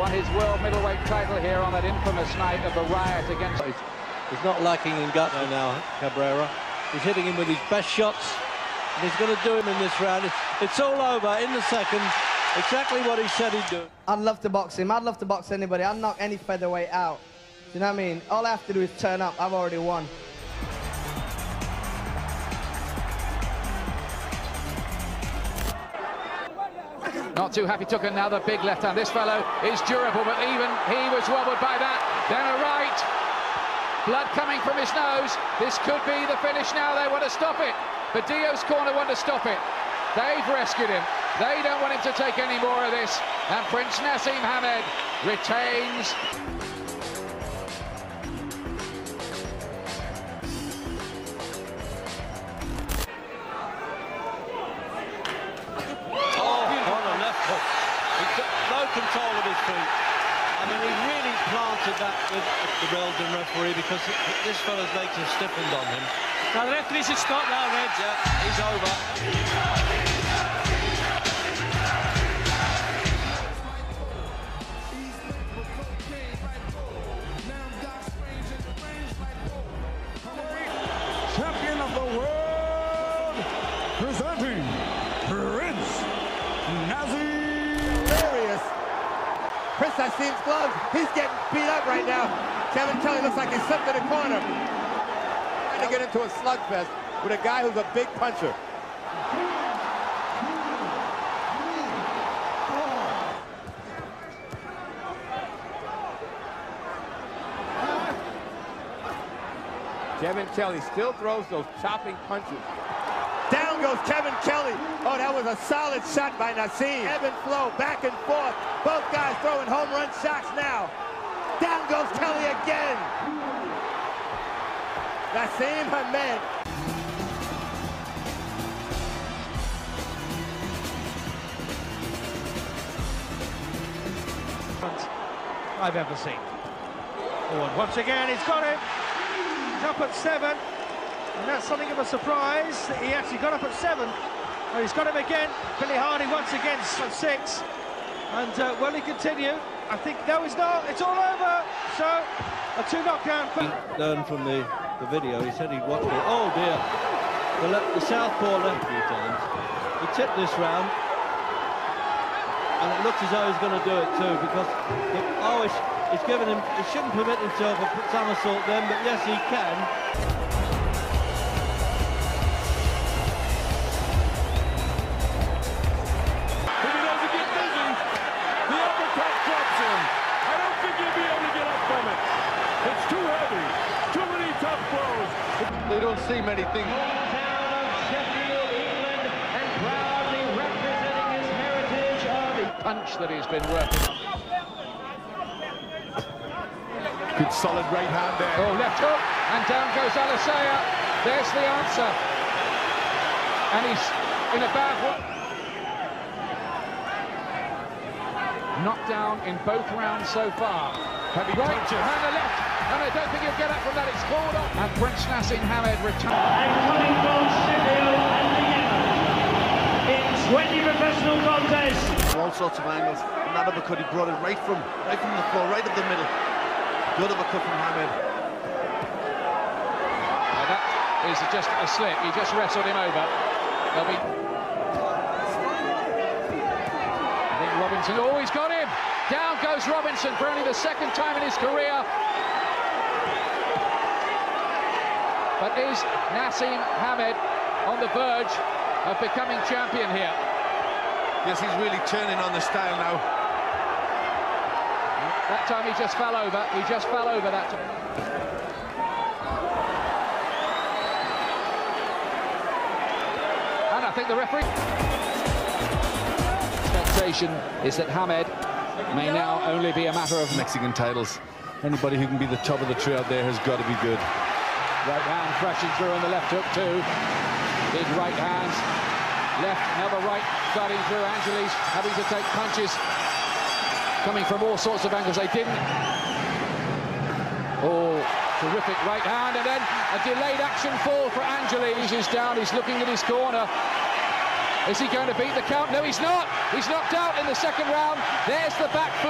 won his world middleweight title here on that infamous night of the riot against... He's, he's not lacking in gut now, Cabrera. He's hitting him with his best shots, and he's going to do him in this round. It's, it's all over in the second. Exactly what he said he'd do. I'd love to box him. I'd love to box anybody. I'd knock any featherweight out. Do you know what I mean? All I have to do is turn up. I've already won. Not too happy, took another big left hand. This fellow is durable, but even he was wobbled by that. Then a right. Blood coming from his nose. This could be the finish now. They want to stop it. But Dio's corner want to stop it. They've rescued him. They don't want him to take any more of this. And Prince Naseem Hamed retains. Really that with the Belgian referee because this fella's legs have stiffened on him. Now the referee should stop now, Reg. Yeah, he's over. champion of the world, presenting Prince Naseem. Prince Naseem's gloves, he's getting beat up right now. Kevin Kelly looks like he's slipped in the corner. Trying to get into a slugfest with a guy who's a big puncher. Kevin Kelly still throws those chopping punches. Goes Kevin Kelly. Oh, that was a solid shot by Naseem. Ebb and flow, back and forth. Both guys throwing home run shots now. Down goes Kelly again. Naseem Hamed. I've ever seen. Forward once again, he's got it. He's up at seven, and that's something of a surprise that he actually got up at seven. Oh, he's got him again. Billy Hardy once again at six, and uh, will he continue? I think no, he's not. It's all over. So a two knockout. He learned from the, the video. He said he'd watched it. Oh, dear. The, le the southpaw left a few times. He tipped this round. And it looks as though he's going to do it too because, the, oh, given him, he shouldn't permit himself a somersault then, but yes, he can. They many things. Punch that he's been working on. Good solid right hand there. Oh, left hook, and down goes Alicea. There's the answer. And he's in a bad one. Knocked down in both rounds so far. Heavy right, punches. and the left. And I don't think he'll get up from that. It's called off. And Prince Naseem Hamed returns. And coming from Studio and the in 20 professional contests. All sorts of angles. And that uppercut, he brought it right from right from the floor, right up the middle. Good uppercut from Hamed. Now that is just a slip. He just wrestled him over. There'll be... I think Robinson... Oh, he's got him! Down goes Robinson for only the second time in his career. But is Naseem Hamed on the verge of becoming champion here? Yes, he's really turning on the style now. That time he just fell over. He just fell over that time. And I think the referee... Expectation is that Hamed may now only be a matter of... Mexican titles. Anybody who can be the top of the tree out there has got to be good. Right hand crashing through on the left hook too. Big right hands. Left, another right cutting through. Angeles having to take punches coming from all sorts of angles. They didn't. Oh, terrific right hand, and then a delayed action fall for Angeles. He's down, he's looking at his corner. Is he going to beat the count? No, he's not. He's knocked out in the second round. There's the back flip.